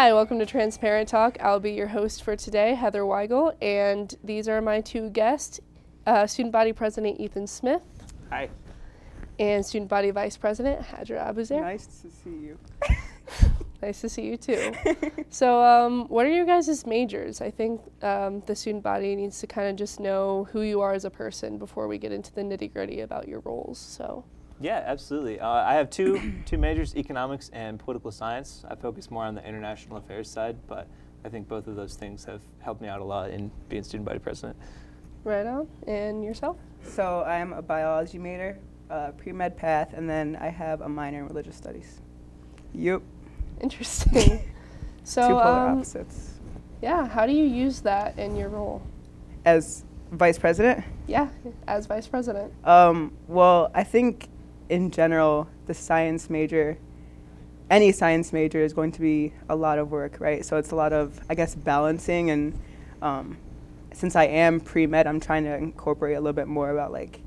said. Hi, welcome to Transparent Talk. I'll be your host for today, Heather Weigel, and these are my two guests, uh, Student Body President Ethan Smith. Hi. And Student Body Vice President Hajer Abuzir. Nice to see you. nice to see you too. so, um, what are your guys' majors? I think um, the student body needs to kind of just know who you are as a person before we get into the nitty gritty about your roles. So. Yeah, absolutely. Uh, I have two two majors, economics and political science. I focus more on the international affairs side, but I think both of those things have helped me out a lot in being student body president. Right on. And yourself? So I'm a biology major, uh, pre-med path, and then I have a minor in religious studies. Yep. Interesting. so two polar um, opposites. Yeah. How do you use that in your role? As vice president. Yeah, as vice president. Um, well, I think in general, the science major, any science major is going to be a lot of work, right? So it's a lot of, I guess, balancing. And um, since I am pre med, I'm trying to incorporate a little bit more about like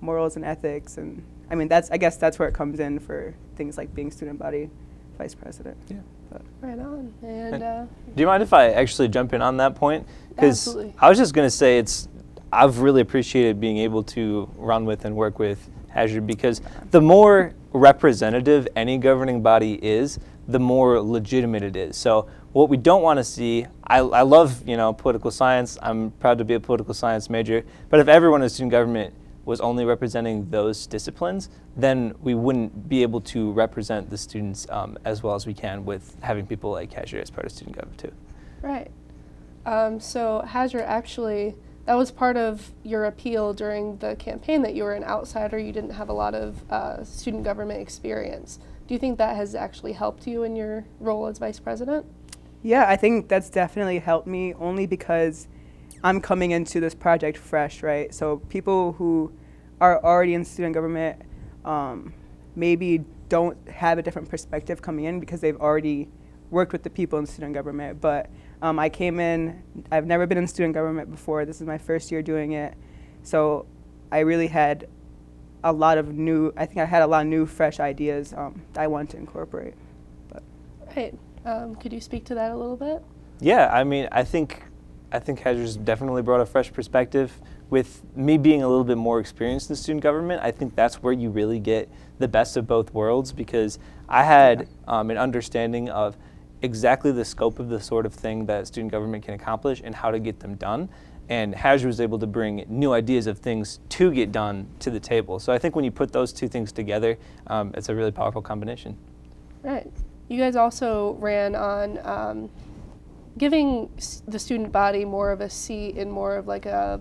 morals and ethics. And I mean, that's, I guess that's where it comes in for things like being student body vice president. Yeah. But. Right on. And uh, do you mind if I actually jump in on that point? Because I was just going to say it's, I've really appreciated being able to run with and work with Because the more representative any governing body is, the more legitimate it is. So what we don't want to see, I, I love you know political science. I'm proud to be a political science major. But if everyone in student government was only representing those disciplines, then we wouldn't be able to represent the students um, as well as we can with having people like Hajer as part of student government too. Right. Um, so Hajer actually that was part of your appeal during the campaign that you were an outsider, you didn't have a lot of uh, student government experience. Do you think that has actually helped you in your role as vice president? Yeah, I think that's definitely helped me only because I'm coming into this project fresh, right? So people who are already in student government um, maybe don't have a different perspective coming in because they've already worked with the people in student government. But um, I came in, I've never been in student government before. This is my first year doing it. So I really had a lot of new, I think I had a lot of new, fresh ideas um, that I wanted to incorporate. But. Right. Um, could you speak to that a little bit? Yeah, I mean, I think, I think Hajer's definitely brought a fresh perspective. With me being a little bit more experienced in student government, I think that's where you really get the best of both worlds because I had um, an understanding of exactly the scope of the sort of thing that student government can accomplish and how to get them done. And Hajer was able to bring new ideas of things to get done to the table. So I think when you put those two things together, um, it's a really powerful combination. Right. You guys also ran on um, giving the student body more of a seat and more of like a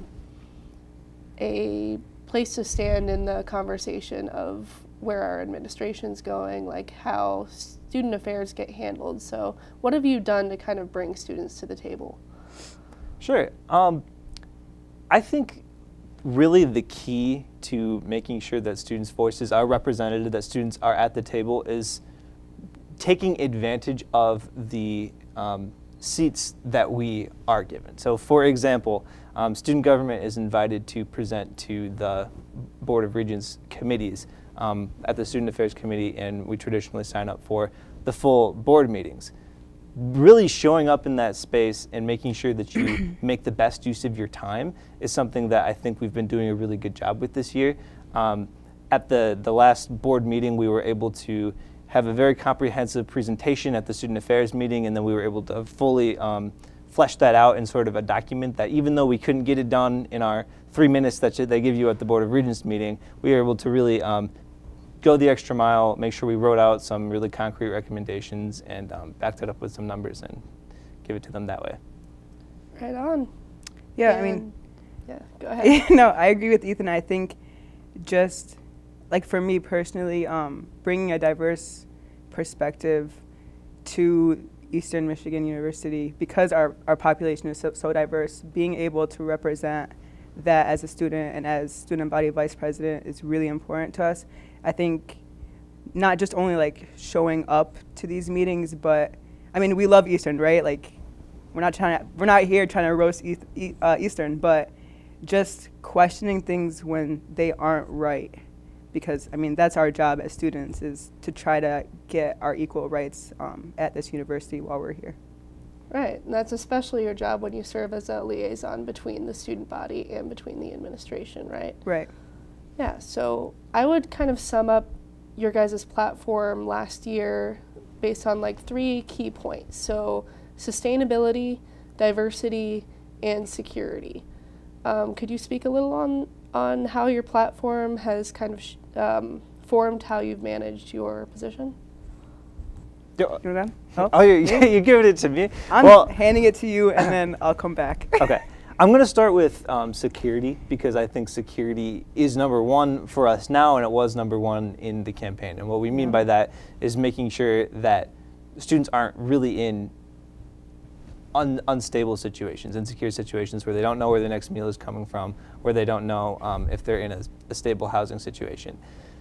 a place to stand in the conversation of where our administration's going, like how student affairs get handled. So, what have you done to kind of bring students to the table? Sure. Um, I think really the key to making sure that students' voices are represented, that students are at the table, is taking advantage of the um, seats that we are given. So, for example, um, student government is invited to present to the Board of Regents committees um, at the Student Affairs Committee, and we traditionally sign up for the full board meetings. Really showing up in that space and making sure that you make the best use of your time is something that I think we've been doing a really good job with this year. Um, at the, the last board meeting, we were able to have a very comprehensive presentation at the Student Affairs meeting, and then we were able to fully um, flesh that out in sort of a document that even though we couldn't get it done in our three minutes that they give you at the Board of Regents meeting, we were able to really um, go the extra mile, make sure we wrote out some really concrete recommendations and um, backed it up with some numbers and give it to them that way. Right on. Yeah, and I mean, yeah, go ahead. no, I agree with Ethan. I think just like for me personally, um, bringing a diverse perspective to Eastern Michigan University, because our, our population is so, so diverse, being able to represent that as a student and as student body vice president is really important to us. I think not just only like showing up to these meetings, but I mean, we love Eastern, right? Like, we're not trying to, we're not here trying to roast uh, Eastern, but just questioning things when they aren't right. Because I mean that's our job as students is to try to get our equal rights um, at this university while we're here. Right, and that's especially your job when you serve as a liaison between the student body and between the administration, right? Right. Yeah, so I would kind of sum up your guys' platform last year based on like three key points. So, sustainability, diversity, and security. Um, could you speak a little on, on how your platform has kind of sh- um, formed how you've managed your position? You know that? Oh, Oh, you're, you're giving it to me? I'm well, handing it to you, and then I'll come back. okay. I'm going to start with um, security because I think security is number one for us now, and it was number one in the campaign. And what we mean by that is making sure that students aren't really in un- unstable situations, insecure situations where they don't know where the next meal is coming from, where they don't know um, if they're in a, a stable housing situation.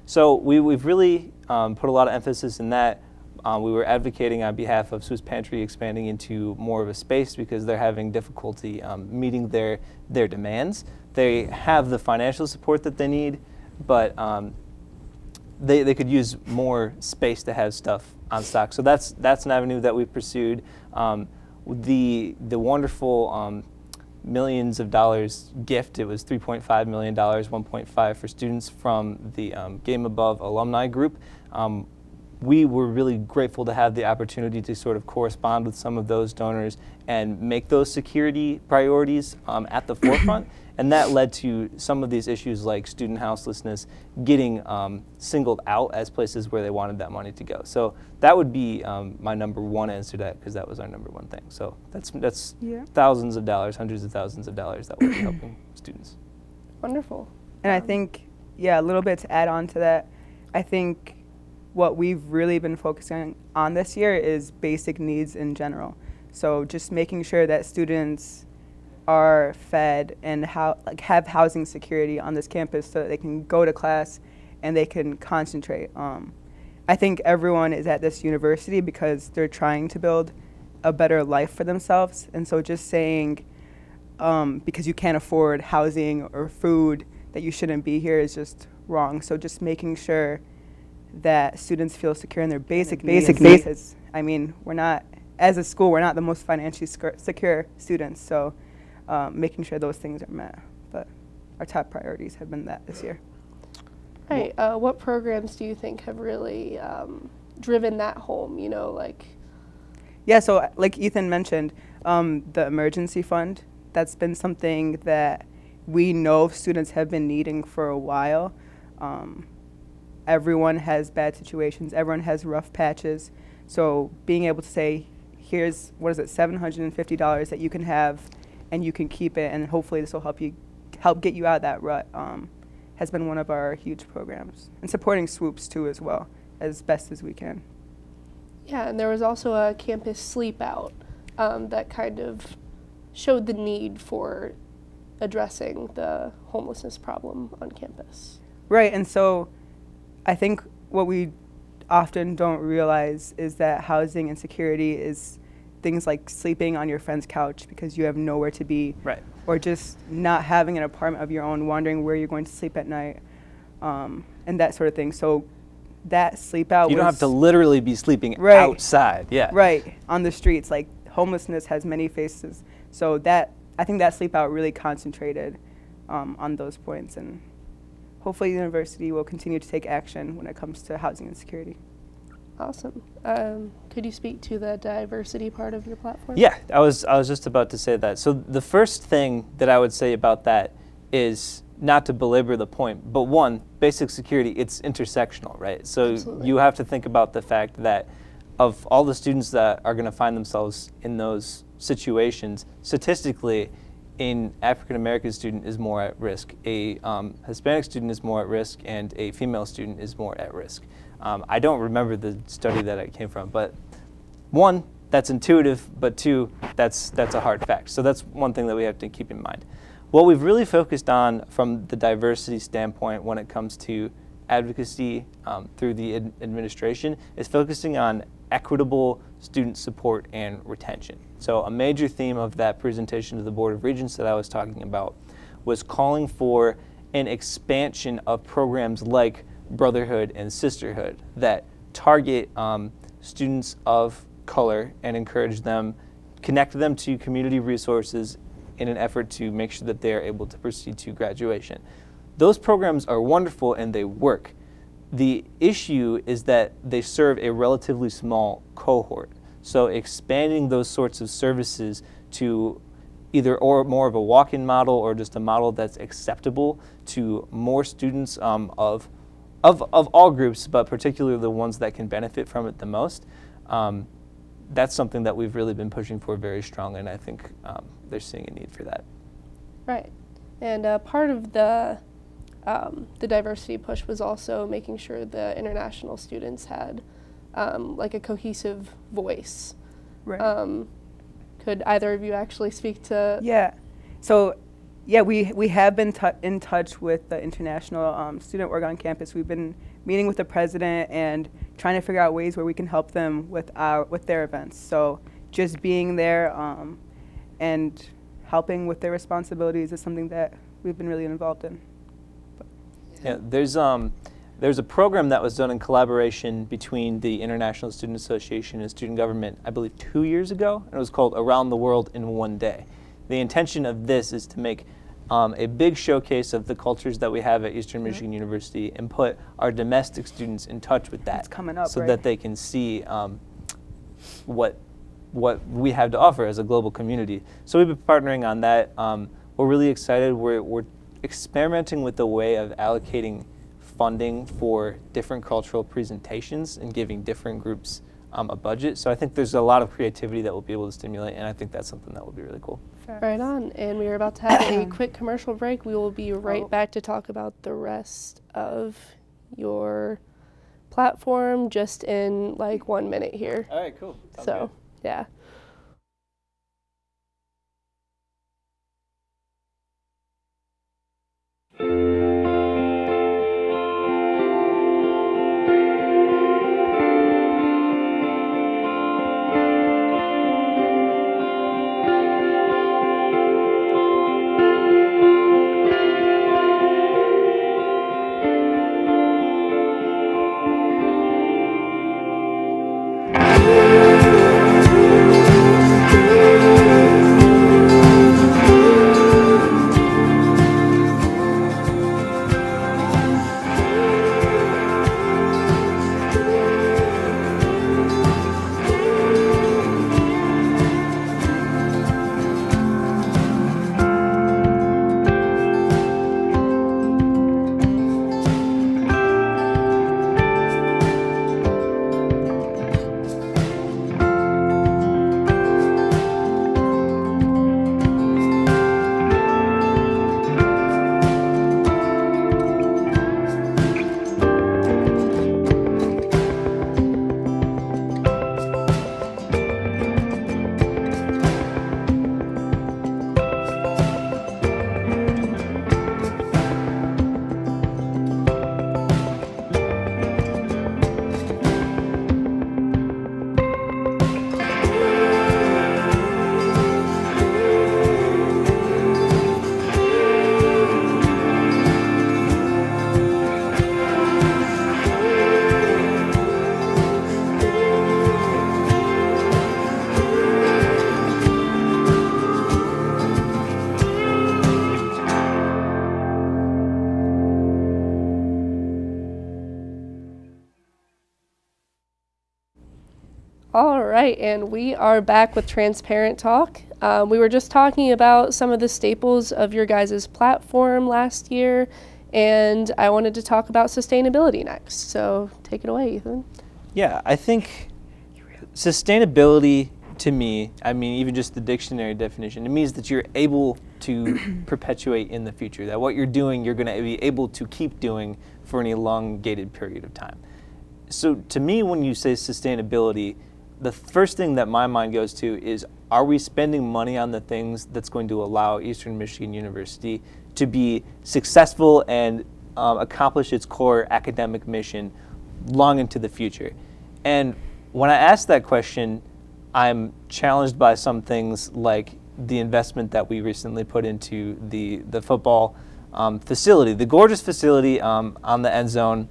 So we, we've really um, put a lot of emphasis in that. Um, we were advocating on behalf of Swoops Pantry expanding into more of a space because they're having difficulty um, meeting their their demands. They have the financial support that they need, but um, they, they could use more space to have stuff on stock. So that's that's an avenue that we've pursued. Um, the the wonderful um, millions of dollars gift. It was 3.5 million dollars, 1.5 for students from the um, Game Above alumni group. Um, we were really grateful to have the opportunity to sort of correspond with some of those donors and make those security priorities um, at the forefront. And that led to some of these issues like student houselessness getting um, singled out as places where they wanted that money to go. So that would be um, my number one answer to that because that was our number one thing. So that's, that's Yeah. thousands of dollars, hundreds of thousands of dollars that we're helping students. Wonderful. And I Um, think, yeah, a little bit to add on to that, I think what we've really been focusing on this year is basic needs in general. So just making sure that students are fed and how like have housing security on this campus so that they can go to class and they can concentrate. Um, I think everyone is at this university because they're trying to build a better life for themselves, and so just saying um, because you can't afford housing or food that you shouldn't be here is just wrong. So just making sure that students feel secure in their basic basic needs. I mean, we're not as a school, we're not the most financially secure students. So um, making sure those things are met. But our top priorities have been that this year. Right. Uh, what programs do you think have really um, driven that home? You know, like, Yeah, so like Ethan mentioned, um, the emergency fund, that's been something that we know students have been needing for a while. Um, everyone has bad situations, everyone has rough patches. So being able to say, here's, what is it, $750 that you can have and you can keep it and hopefully this will help you, help get you out of that rut, um, has been one of our huge programs. And supporting swoops too as well, as best as we can. yeah, and there was also a campus sleep out um, that kind of showed the need for addressing the homelessness problem on campus. Right, and so I think what we often don't realize is that housing insecurity is things like sleeping on your friend's couch because you have nowhere to be, Right. or just not having an apartment of your own, wondering where you're going to sleep at night, um, and that sort of thing. So that sleep out You don't have to literally be sleeping Right. outside. Yeah. right on the streets. Like homelessness has many faces, so that I think that sleep out really concentrated um, on those points, and hopefully the university will continue to take action when it comes to housing insecurity. Awesome. Um, could you speak to the diversity part of your platform? Yeah, I was I was just about to say that. So the first thing that I would say about that is not to belabor the point, but one, basic security, it's intersectional, right? So Absolutely. you have to think about the fact that of all the students that are going to find themselves in those situations, statistically, an African American student is more at risk, a um, Hispanic student is more at risk, and a female student is more at risk. Um, I don't remember the study that it came from, but one, that's intuitive, but two, that's that's a hard fact. So that's one thing that we have to keep in mind. What we've really focused on from the diversity standpoint when it comes to advocacy um, through the ad- administration is focusing on equitable student support and retention. So a major theme of that presentation to the Board of Regents that I was talking about was calling for an expansion of programs like brotherhood and sisterhood that target um, students of color and encourage them, connect them to community resources in an effort to make sure that they are able to proceed to graduation. Those programs are wonderful and they work. The issue is that they serve a relatively small cohort. So expanding those sorts of services to either or more of a walk-in model or just a model that's acceptable to more students um, of, of, of all groups, but particularly the ones that can benefit from it the most. Um, that's something that we've really been pushing for very strongly, and I think um, they're seeing a need for that. Right, and uh, part of the um, the diversity push was also making sure the international students had um, like a cohesive voice. Right. Um, could either of you actually speak to? Yeah. So, yeah, we, we have been in touch with the International um, Student Org on campus. We've been meeting with the president and trying to figure out ways where we can help them with our with their events. So, just being there um, and helping with their responsibilities is something that we've been really involved in. Yeah, there's um, there's a program that was done in collaboration between the International Student Association and student government, I believe, two years ago, and it was called Around the World in One Day. The intention of this is to make um, a big showcase of the cultures that we have at Eastern Mm-hmm. Michigan University and put our domestic students in touch with that. It's coming up, so right? that they can see um, what what we have to offer as a global community. So we've been partnering on that. Um, we're really excited. We're, we're experimenting with the way of allocating funding for different cultural presentations and giving different groups um, a budget. So I think there's a lot of creativity that we'll be able to stimulate, and I think that's something that will be really cool. Right on. And we are about to have a quick commercial break. We will be right Oh. back to talk about the rest of your platform just in like one minute here. All right, cool. so, yeah. All right, and we are back with Transparent Talk. Um, we were just talking about some of the staples of your guys' platform last year, and I wanted to talk about sustainability next. So take it away, Ethan. Yeah, I think sustainability to me, I mean, even just the dictionary definition, it means that you're able to perpetuate in the future. That what you're doing, you're going to be able to keep doing for an elongated period of time. So to me, when you say sustainability, the first thing that my mind goes to is are we spending money on the things that's going to allow Eastern Michigan University to be successful and um, accomplish its core academic mission long into the future? And when I ask that question, I'm challenged by some things like the investment that we recently put into the, the football um, facility, the gorgeous facility um, on the end zone.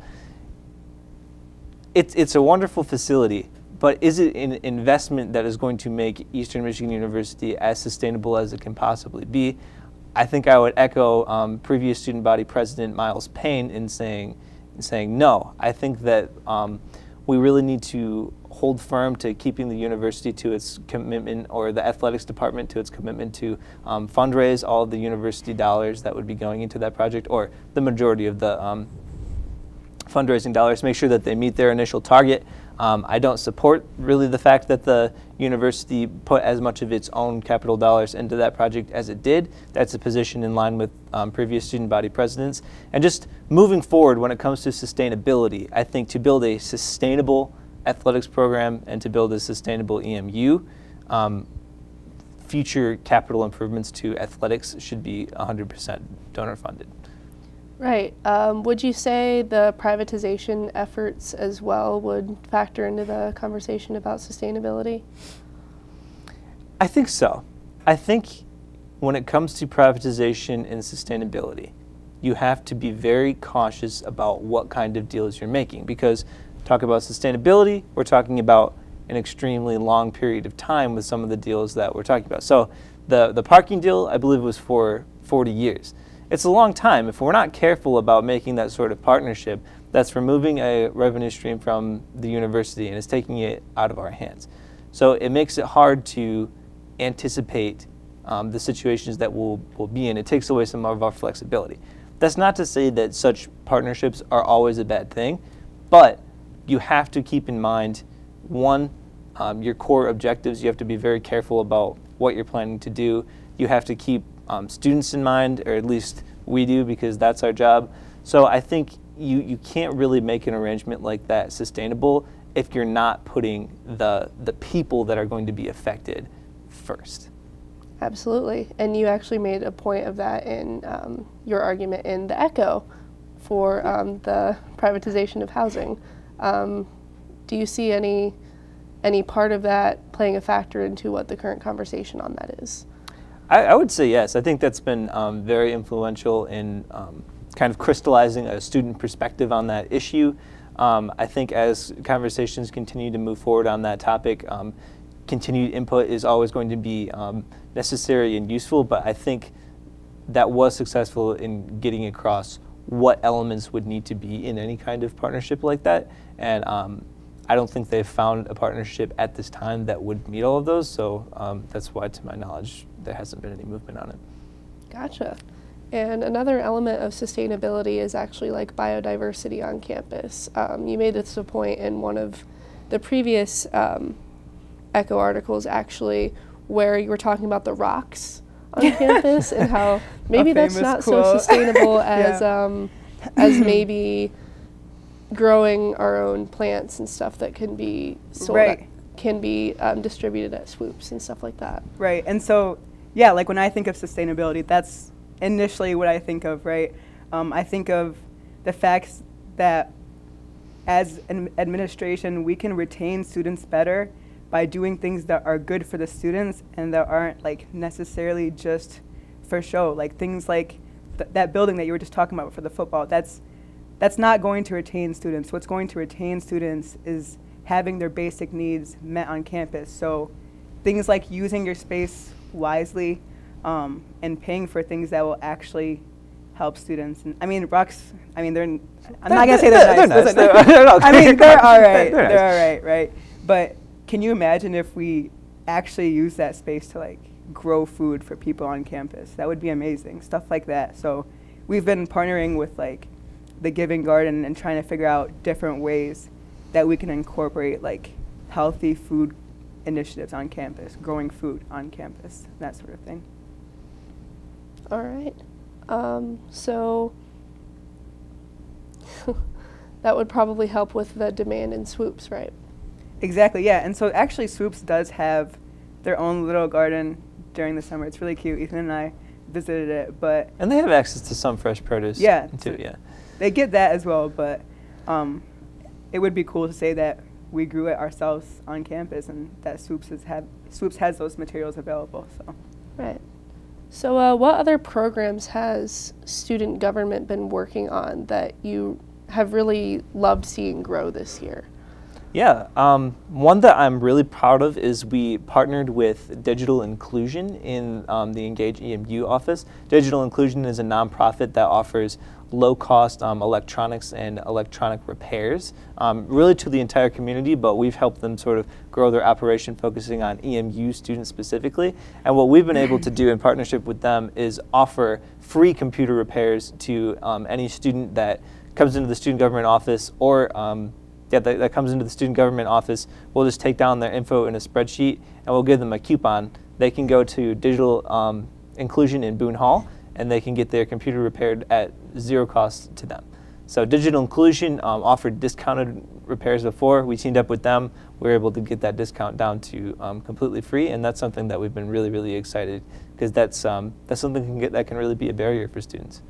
it's it's a wonderful facility, but is it an investment that is going to make Eastern Michigan University as sustainable as it can possibly be? I think I would echo um, previous student body president Miles Payne in saying in saying no. I think that um, we really need to hold firm to keeping the university to its commitment or the athletics department to its commitment to um, fundraise all of the university dollars that would be going into that project or the majority of the um, fundraising dollars, make sure that they meet their initial target. Um, I don't support really the fact that the university put as much of its own capital dollars into that project as it did. That's a position in line with um, previous student body presidents. And just moving forward when it comes to sustainability, I think to build a sustainable athletics program and to build a sustainable EMU, um, future capital improvements to athletics should be 100% donor funded. Right. Um, would you say the privatization efforts as well would factor into the conversation about sustainability? I think so. I think when it comes to privatization and sustainability, you have to be very cautious about what kind of deals you're making because talk about sustainability, we're talking about an extremely long period of time with some of the deals that we're talking about. So the, the parking deal, I believe, was for 40 years it's a long time. If we're not careful about making that sort of partnership, that's removing a revenue stream from the university and it's taking it out of our hands. So it makes it hard to anticipate um, the situations that we'll, we'll be in. It takes away some of our flexibility. That's not to say that such partnerships are always a bad thing, but you have to keep in mind one, um, your core objectives. You have to be very careful about what you're planning to do. You have to keep um, students in mind, or at least we do because that's our job. So I think you, you can't really make an arrangement like that sustainable if you're not putting the, the people that are going to be affected first. Absolutely. And you actually made a point of that in um, your argument in the ECHO for um, the privatization of housing. Um, do you see any any part of that playing a factor into what the current conversation on that is? I, I, would say yes. I think that's been um, very influential in um, kind of crystallizing a student perspective on that issue. Um, I think as conversations continue to move forward on that topic, um, continued input is always going to be um, necessary and useful, but I think that was successful in getting across what elements would need to be in any kind of partnership like that. And um, I don't think they've found a partnership at this time that would meet all of those. So um, that's why, to my knowledge, there hasn't been any movement on it. Gotcha. And another element of sustainability is actually like biodiversity on campus. Um, you made this a point in one of the previous um, Echo articles, actually, where you were talking about the rocks on campus and how maybe that's not quote. so sustainable as yeah. um, as maybe growing our own plants and stuff that can be sold right. at, can be um, distributed at swoops and stuff like that. Right, and so yeah, like when I think of sustainability, that's initially what I think of. Right, um, I think of the facts that as an administration we can retain students better by doing things that are good for the students and that aren't like necessarily just for show. Like things like th- that building that you were just talking about for the football. That's that's not going to retain students. What's going to retain students is having their basic needs met on campus. So things like using your space wisely um, and paying for things that will actually help students. And I mean, rocks. I mean, they're. I'm they're, not gonna say they're, they're nice. nice. They're, they're okay. I mean, they're all right. they're, they're all right, right? But can you imagine if we actually use that space to like grow food for people on campus? That would be amazing. Stuff like that. So we've been partnering with like the Giving Garden and trying to figure out different ways that we can incorporate like healthy food initiatives on campus, growing food on campus, that sort of thing. All right. Um, so that would probably help with the demand in swoops, right? Exactly, yeah. And so actually swoops does have their own little garden during the summer. It's really cute. Ethan and I visited it, but and they have access to some fresh produce. Yeah, too. So yeah, they get that as well. But um, it would be cool to say that we grew it ourselves on campus, and that Swoops has had Swoops has those materials available. So right. So, uh, what other programs has student government been working on that you have really loved seeing grow this year? Yeah, um, one that I'm really proud of is we partnered with Digital Inclusion in um, the Engage EMU office. Digital Inclusion is a nonprofit that offers low cost um, electronics and electronic repairs, um, really to the entire community, but we've helped them sort of grow their operation focusing on EMU students specifically. And what we've been able to do in partnership with them is offer free computer repairs to um, any student that comes into the student government office or um, yeah, that, that, comes into the student government office. We'll just take down their info in a spreadsheet and we'll give them a coupon. They can go to digital um, inclusion in Boone Hall and they can get their computer repaired at zero cost to them. So digital inclusion um, offered discounted repairs before. We teamed up with them. We were able to get that discount down to um, completely free, and that's something that we've been really, really excited because that's um, that's something can get, that can really be a barrier for students.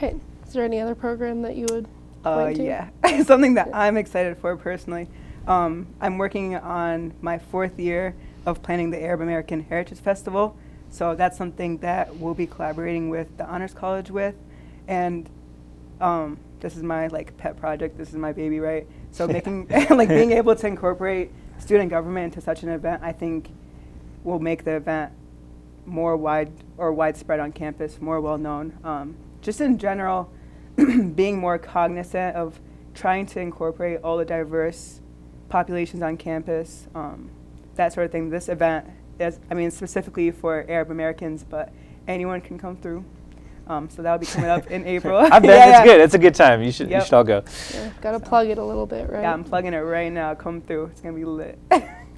Right. Is there any other program that you would? Uh, yeah, something that I'm excited for personally. Um, I'm working on my fourth year of planning the Arab American Heritage Festival. So that's something that we'll be collaborating with the Honors College with. And um, this is my like pet project. This is my baby, right? So making like being able to incorporate student government into such an event, I think, will make the event more wide or widespread on campus, more well known. Um, just in general, being more cognizant of trying to incorporate all the diverse populations on campus, um, that sort of thing. This event is, I mean, specifically for Arab Americans, but anyone can come through. Um, so that'll be coming up in April. I bet yeah, it's yeah. good. It's a good time. You should yep. you should all go. Yeah, gotta so. plug it a little bit, right? Yeah, I'm plugging it right now. Come through. It's gonna be lit.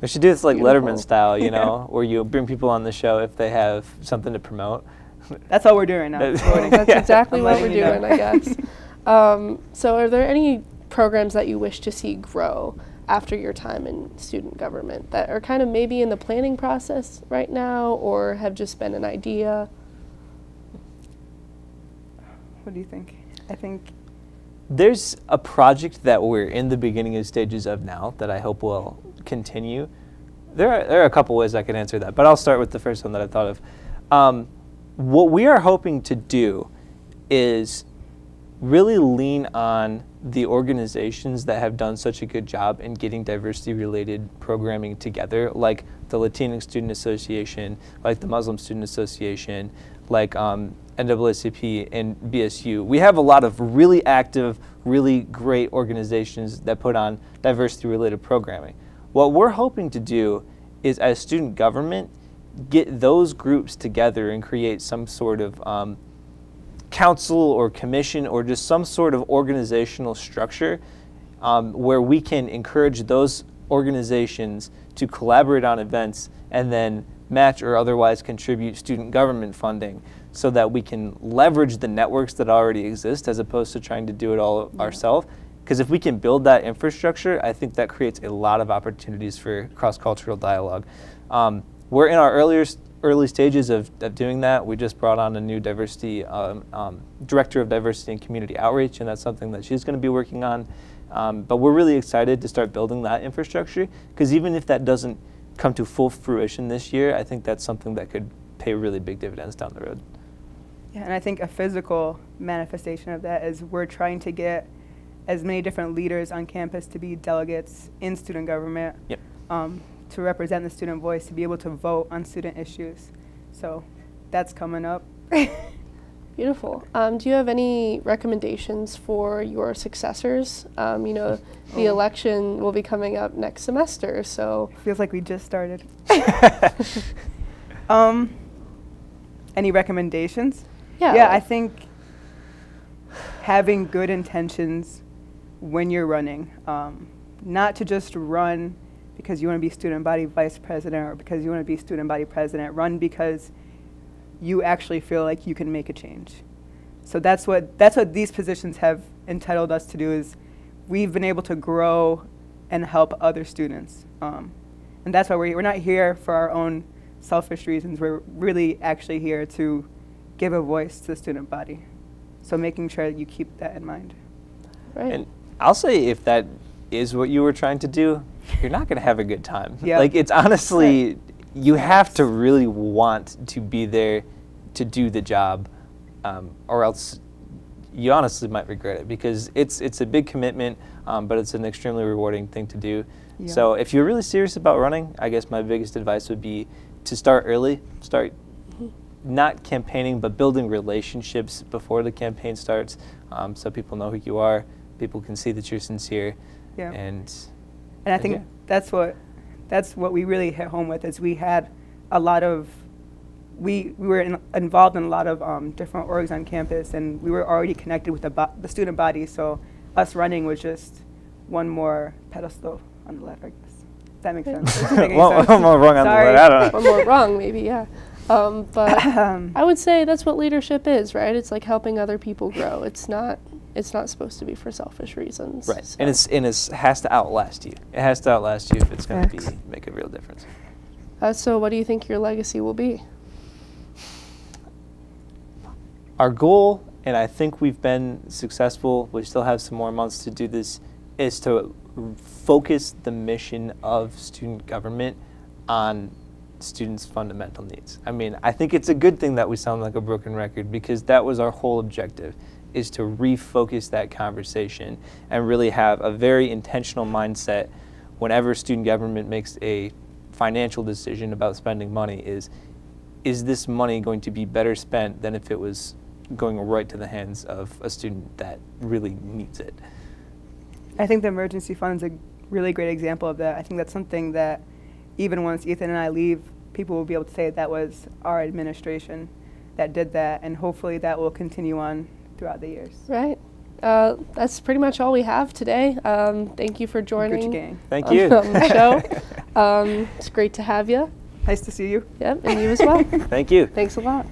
we should do this like Beautiful. Letterman style, you know, where you bring people on the show if they have something to promote. That's all we're doing now. That's exactly what we're doing, I guess. Um, so, are there any programs that you wish to see grow after your time in student government that are kind of maybe in the planning process right now, or have just been an idea? What do you think? I think there's a project that we're in the beginning of stages of now that I hope will continue. There are, there are a couple ways I could answer that, but I'll start with the first one that I thought of. Um, what we are hoping to do is really lean on the organizations that have done such a good job in getting diversity related programming together, like the Latinx Student Association, like the Muslim Student Association, like um, NAACP and BSU. We have a lot of really active, really great organizations that put on diversity related programming. What we're hoping to do is, as student government, get those groups together and create some sort of um, council or commission or just some sort of organizational structure um, where we can encourage those organizations to collaborate on events and then match or otherwise contribute student government funding so that we can leverage the networks that already exist as opposed to trying to do it all yeah. ourselves. Because if we can build that infrastructure, I think that creates a lot of opportunities for cross-cultural dialogue. Um, we're in our earlier early stages of, of doing that. We just brought on a new diversity um, um, director of diversity and community outreach, and that's something that she's going to be working on. Um, but we're really excited to start building that infrastructure because even if that doesn't come to full fruition this year, I think that's something that could pay really big dividends down the road. Yeah, and I think a physical manifestation of that is we're trying to get as many different leaders on campus to be delegates in student government. Yep. To represent the student voice, to be able to vote on student issues. So that's coming up. Beautiful. Um, do you have any recommendations for your successors? Um, you know, the oh. election will be coming up next semester, so. Feels like we just started. um, any recommendations? Yeah. Yeah, I think having good intentions when you're running, um, not to just run because you want to be student body vice president or because you want to be student body president. Run because you actually feel like you can make a change. So that's what that's what these positions have entitled us to do is we've been able to grow and help other students. Um, and that's why we're, we're not here for our own selfish reasons. We're really actually here to give a voice to the student body. So making sure that you keep that in mind. Right. And I'll say if that is what you were trying to do, you're not going to have a good time. Yep. Like it's honestly, right. you have to really want to be there to do the job, um, or else you honestly might regret it because it's it's a big commitment, um, but it's an extremely rewarding thing to do. Yeah. So if you're really serious about running, I guess my biggest advice would be to start early. Start not campaigning, but building relationships before the campaign starts, um, so people know who you are. People can see that you're sincere, Yeah. and And I think yeah. that's what that's what we really hit home with is we had a lot of we we were in, involved in a lot of um, different orgs on campus, and we were already connected with the bo- the student body. So us running was just one more pedestal on the ladder. I guess that makes sense. Does that make any One- sense? one more rung on the Sorry. ladder, I don't know. One more wrong, maybe, yeah. Um, but Um, I would say that's what leadership is, right? It's like helping other people grow. It's not. It's not supposed to be for selfish reasons. right, so. and it's and it's has to outlast you. It has to outlast you if it's going to be make a real difference. Uh, so, what do you think your legacy will be? Our goal, and I think we've been successful, we still have some more months to do this, is to focus the mission of student government on students' fundamental needs. I mean, I think it's a good thing that we sound like a broken record because that was our whole objective is to refocus that conversation and really have a very intentional mindset whenever student government makes a financial decision about spending money is is this money going to be better spent than if it was going right to the hands of a student that really needs it? I think the emergency fund is a really great example of that. I think that's something that even once Ethan and I leave, people will be able to say that was our administration that did that, and hopefully that will continue on throughout the years. Right. Uh, that's pretty much all we have today. Um, thank you for Gucci joining gang. Thank you. on the show. Um, it's great to have you. Nice to see you. Yep, and you as well. Thank you. Thanks a lot.